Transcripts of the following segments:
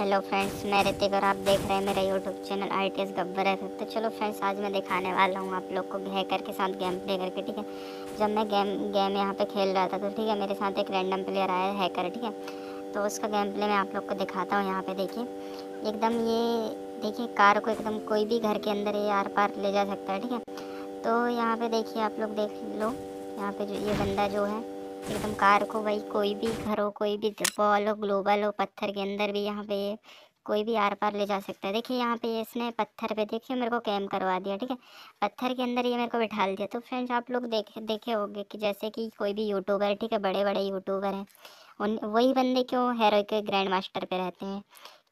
Hello friends मैं ऋतिक और आप देख रहे हैं मेरा YouTube channel I T S Gabbar है तो चलो फ्रेंड्स आज मैं दिखाने वाला हूँ आप लोग को हैकर के साथ गेम प्ले करके, ठीक है? जब मैं गेम गेम यहाँ पे खेल रहा था तो ठीक है, मेरे साथ एक रैंडम प्लेयर आया हैकर ठीक है? तो उसका गेम प्ले मैं आप लोग को दिखाता हूँ यहाँ पर देखिए। एकदम ये, देखिए, कार को एकदम कोई भी घर के अंदर ये आर पार ले जा सकता है, ठीक है? तो यहाँ पर देखिए, आप लोग देख लो। यहाँ पर जो, ये बंदा जो है एकदम कार को भाई, कोई भी घर हो, कोई भी बॉल हो, ग्लोबल हो, पत्थर के अंदर भी यहाँ पे कोई भी आर पार ले जा सकता है। देखिए यहाँ पे इसने पत्थर पे, देखिए मेरे को कैम करवा दिया, ठीक है? पत्थर के अंदर ये मेरे को बिठा दिया। तो फ्रेंड्स आप लोग देखे देखे होंगे कि जैसे कि कोई भी यूट्यूबर, ठीक है? बड़े बड़े यूट्यूबर हैं। उन, वही बंदे क्यों हेरो के ग्रैंड मास्टर पे रहते हैं?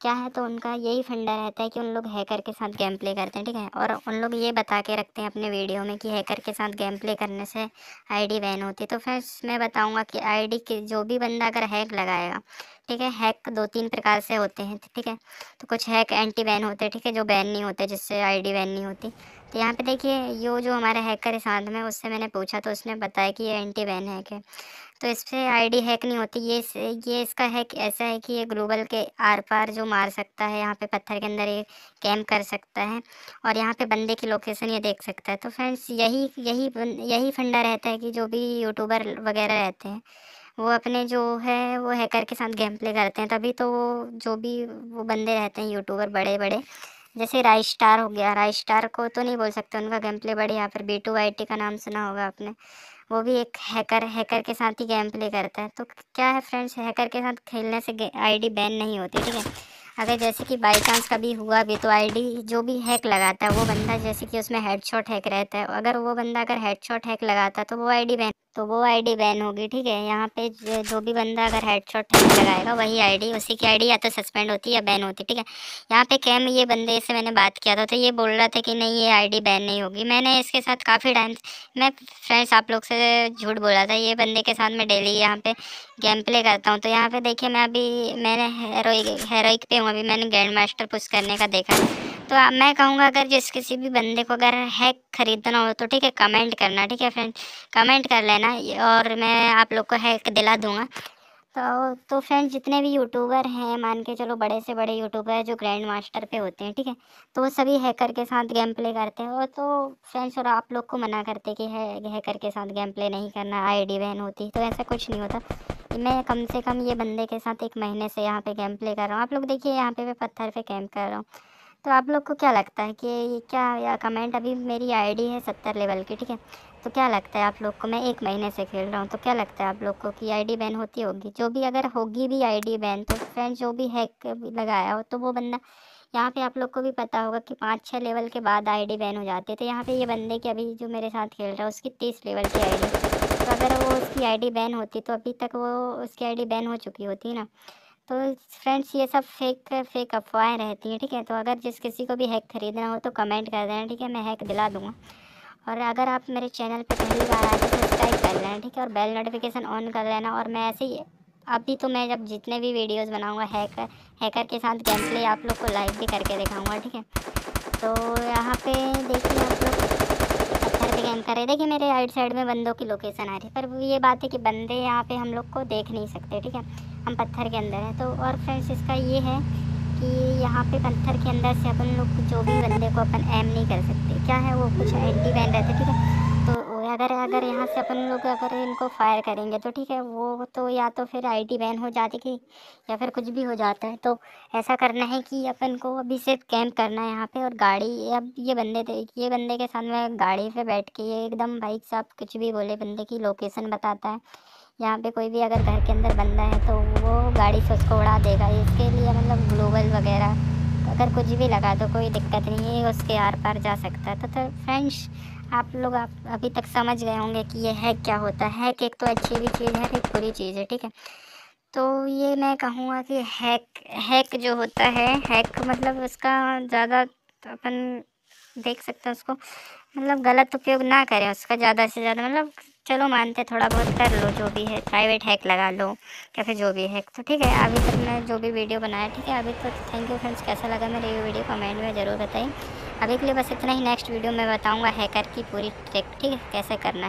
क्या है तो उनका यही फंडा रहता है कि उन लोग हैकर के साथ गेम प्ले करते हैं, ठीक है? और उन लोग ये बता के रखते हैं अपने वीडियो में कि हैकर के साथ गेम प्ले करने से आईडी बैन होती है। तो फ्रेंड्स मैं बताऊँगा कि आईडी के, जो भी बंदा अगर हैक लगाएगा, ठीक है? हैक दो तीन प्रकार से होते हैं, ठीक है? तो कुछ हैक एंटी बैन होते हैं, ठीक है? जो बैन नहीं होते, जिससे आईडी बैन नहीं होती। तो यहाँ पे देखिए, यो जो हमारे हैकर साथ में, उससे मैंने पूछा तो उसने बताया कि ये एंटी बैन हैक है। तो इस पर आईडी हैक नहीं होती। ये ये इसका हैक ऐसा है कि ये ग्लोबल के आर पार जो मार सकता है, यहाँ पे पत्थर के अंदर ये कैम्प कर सकता है और यहाँ पे बंदे की लोकेशन ये देख सकता है। तो फ्रेंड्स यही यही यही फंडा रहता है कि जो भी यूट्यूबर वगैरह रहते हैं, वो अपने जो है, वो हैकर के साथ गेम प्ले करते हैं। तभी तो वो, जो भी वो बंदे रहते हैं यूट्यूबर बड़े बड़े जैसे राई स्टार हो गया। राई स्टार को तो नहीं बोल सकते, उनका गेम प्ले बढ़िया फिर बी टू आई टी का नाम सुना होगा आपने। वो भी एक हैकर हैकर के साथ ही गेम प्ले करता है। तो क्या है फ्रेंड्स हैकर के साथ खेलने से आईडी बैन नहीं होती, ठीक है? अगर जैसे कि बाई चांस कभी हुआ भी तो आईडी जो भी हैक लगाता है, वो बंदा जैसे कि उसमें हेडशॉट हैक रहता है। अगर वो बंदा अगर हेडशॉट हैक लगाता है तो वो आईडी बैन तो वो आईडी बैन होगी, ठीक है? यहाँ पे जो भी बंदा अगर हेडशॉट लगाएगा, वही आईडी उसी की आईडी या तो सस्पेंड होती है या बैन होती है ठीक है? यहाँ पे कैम ये बंदे से मैंने बात किया था तो ये बोल रहा था कि नहीं, ये आईडी बैन नहीं होगी। मैंने इसके साथ काफ़ी टाइम मैं फ्रेंड्स आप लोग से झूठ बोला था, ये बंदे के साथ मैं डेली यहाँ पे गेम प्ले करता हूँ। तो यहाँ पे देखिए, मैं अभी, मैंने हेरोइक हेरोइक पे हूँ, अभी मैंने ग्रैंड मास्टर पुश करने का देखा। तो मैं कहूँगा अगर जिस किसी भी बंदे को अगर हैक ख़रीदना हो तो ठीक है कमेंट करना, ठीक है फ्रेंड कमेंट कर लेना और मैं आप लोग को हैक दिला दूँगा। तो तो फ्रेंड्स जितने भी यूट्यूबर हैं, मान के चलो बड़े से बड़े यूट्यूबर जो ग्रैंड मास्टर पे होते हैं, ठीक है? तो वो सभी हैकर के साथ गेम प्ले करते हैं। और तो फ्रेंड्स और आप लोग को मना करते कि है हैकर के साथ गेम प्ले नहीं करना आईडी बैन होती तो ऐसा कुछ नहीं होता। मैं कम से कम ये बंदे के साथ एक महीने से यहाँ पे गेम प्ले कर रहा हूँ। आप लोग देखिए, यहाँ पे मैं पत्थर पे कैम्प कर रहा हूँ। तो आप लोग को क्या लगता है कि क्या या कमेंट अभी मेरी आईडी है सत्तर लेवल की, ठीक है? तो क्या लगता है आप लोग को? मैं एक महीने से खेल रहा हूँ तो क्या लगता है आप लोग को कि आईडी बैन होती होगी? जो भी अगर होगी भी आईडी बैन तो फ्रेंड जो भी हैक लगाया हो तो वो बंदा, यहाँ पे आप लोग को भी पता होगा कि पाँच छः लेवल के बाद आईडी बैन हो जाती है। तो यहाँ पे ये बंदे की अभी जो मेरे साथ खेल रहा है, उसकी तीस लेवल की आईडी तो अगर वो उसकी आईडी बैन होती तो अभी तक वो उसकी आईडी बैन हो चुकी होती ना। तो फ्रेंड्स, ये सब फेक फेक अफवाहें रहती हैं, ठीक है? तो अगर जिस किसी को भी हैक ख़रीदना हो तो कमेंट कर देना, ठीक है? मैं हैक दिला दूँगा। और अगर आप मेरे चैनल पर पहली बार आए तो सब्सक्राइब कर लेना, ठीक है? और बेल नोटिफिकेशन ऑन कर लेना। और मैं ऐसे ही, अभी तो मैं जब जितने भी वीडियोस बनाऊँगा हैकर हैकर के साथ गेम प्ले आप लोग को लाइव भी करके दिखाऊँगा, ठीक है? तो यहाँ पे देखिए आप लोग, पत्थर पे गेम कर रहे देखिए मेरे राइट साइड में बंदों की लोकेशन आ रही है, पर ये बात है कि बंदे यहाँ पे हम लोग को देख नहीं सकते, ठीक है? हम पत्थर के अंदर हैं। तो और फ्रेंड्स इसका ये है कि यहाँ पे पत्थर के अंदर से अपन लोग जो भी बंदे को अपन एम नहीं कर सकते। क्या है वो? कुछ एंटी बैन रहते, ठीक है? तो अगर अगर यहाँ से अपन लोग अगर इनको फायर करेंगे तो ठीक है, वो तो या तो फिर आईडी बैन हो जाती थी या फिर कुछ भी हो जाता है। तो ऐसा करना है कि अपन को अभी सिर्फ़ कैंप करना है यहाँ पे और गाड़ी, अब ये बंदे थे, ये बंदे के साथ में गाड़ी पे बैठ के ये एकदम भाई साहब कुछ भी बोले, बंदे की लोकेशन बताता है। यहाँ पे कोई भी अगर घर के अंदर बंदा है तो वो गाड़ी से उसको उड़ा देगा। इसके लिए मतलब ग्लोबल वगैरह तो अगर कुछ भी लगा तो कोई दिक्कत नहीं है उसके आर पार जा सकता है। तो, तो फ्रेंड्स आप लोग आप अभी तक समझ गए होंगे कि ये हैक क्या होता है। हैक एक तो अच्छी भी चीज़ है एक बुरी चीज़ है ठीक है। तो ये मैं कहूँगा कि हैक हैक जो होता है हैक मतलब उसका ज़्यादा तो अपन देख सकते हैं उसको। मतलब गलत उपयोग ना करें उसका ज़्यादा से ज़्यादा मतलब चलो मानते थोड़ा बहुत कर लो, जो भी है प्राइवेट हैक लगा लो, या फिर जो भी हैक तो ठीक है, अभी तक मैं जो भी वीडियो बनाया, ठीक है, अभी तो थैंक यू फ्रेंड्स कैसा लगा मेरे ये वीडियो कमेंट में ज़रूर बताइए अभी के लिए बस इतना ही नेक्स्ट वीडियो में बताऊँगा हैकर की पूरी ट्रिक ठीक है, कैसे करना है।